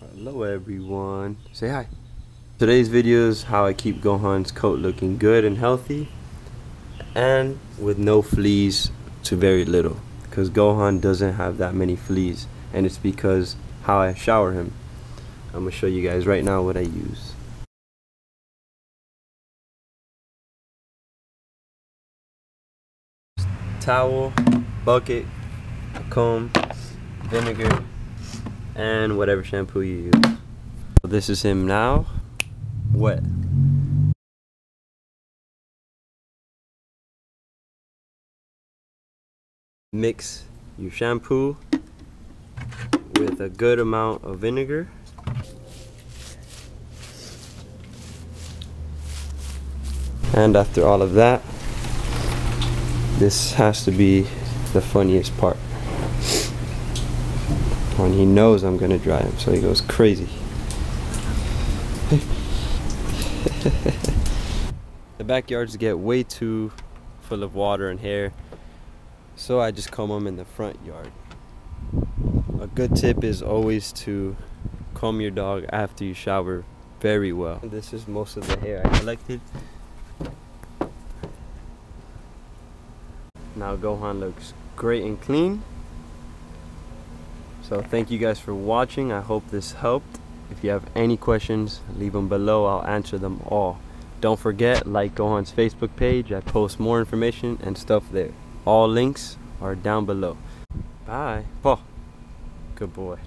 Hello everyone. Say hi. Today's video is how I keep Gohan's coat looking good and healthy and with no fleas to very little because Gohan doesn't have that many fleas and it's because how I shower him. I'm gonna show you guys right now what I use. Towel, bucket, comb, vinegar, and whatever shampoo you use. This is him now, wet. Mix your shampoo with a good amount of vinegar. And after all of that, this has to be the funniest part he knows I'm gonna dry him, so he goes crazy. the backyards get way too full of water and hair, so I just comb them in the front yard. A good tip is always to comb your dog after you shower very well. This is most of the hair I collected. Now Gohan looks great and clean. So thank you guys for watching. I hope this helped. If you have any questions, leave them below. I'll answer them all. Don't forget, like Gohan's Facebook page. I post more information and stuff there. All links are down below. Bye. Oh, good boy.